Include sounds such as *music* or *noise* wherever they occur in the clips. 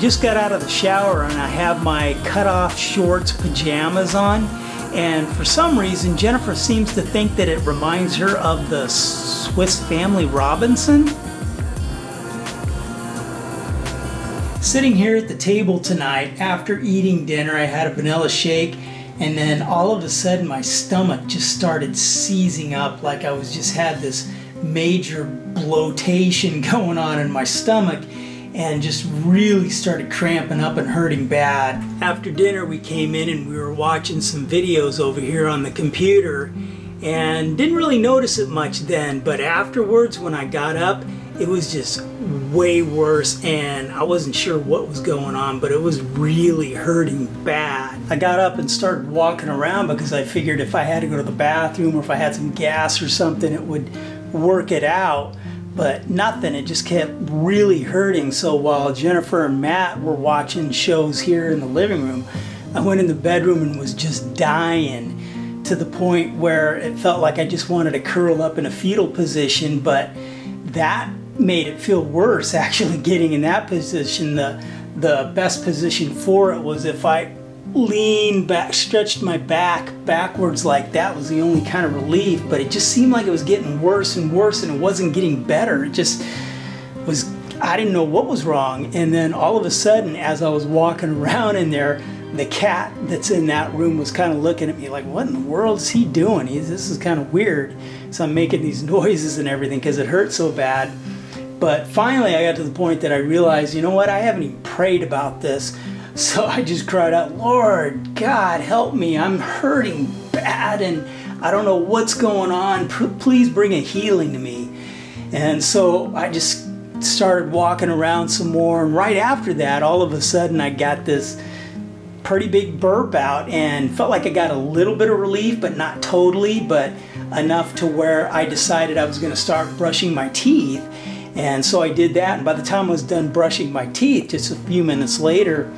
just got out of the shower and I have my cutoff shorts pajamas on. And for some reason, Jennifer seems to think that it reminds her of the Swiss Family Robinson. Sitting here at the table tonight after eating dinner, I had a vanilla shake and then all of a sudden my stomach just started seizing up like I was just had this major bloatation *laughs* going on in my stomach and just really started cramping up and hurting bad. After dinner we came in and we were watching some videos over here on the computer and didn't really notice it much then but afterwards when I got up it was just way worse and I wasn't sure what was going on but it was really hurting bad. I got up and started walking around because I figured if I had to go to the bathroom or if I had some gas or something it would work it out but nothing. It just kept really hurting. So while Jennifer and Matt were watching shows here in the living room, I went in the bedroom and was just dying to the point where it felt like I just wanted to curl up in a fetal position, but that made it feel worse *laughs* actually getting in that position. The the best position for it was if I leaned back, stretched my back backwards like that was the only kind of relief, but it just seemed like it was getting worse and worse and it wasn't getting better. It just was, I didn't know what was wrong. And then all of a sudden, as I was walking *laughs* around in there, the cat that's in that room was kind of looking at me like, what in the world is he doing? He's, this is kind of weird. So I'm making these *laughs* noises and everything because it hurt so bad. But finally, I got to the point that I realized, you know what? I haven't even prayed about this. So I just cried out, Lord, God, help me. I'm hurting bad and I don't know what's going on. Please bring a healing to me. And so I just started walking around some more. And right after that, all of a sudden, I got this pretty big burp out and felt like I got a little bit of relief, but not totally, but enough to where I decided I was going to start brushing my teeth. And so I did that. And by the time I was done brushing my teeth, just a few minutes later,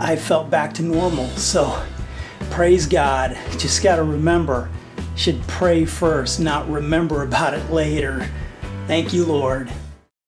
I felt back to normal. So praise God. Just got to remember, should pray first, not remember about it later. Thank you, Lord.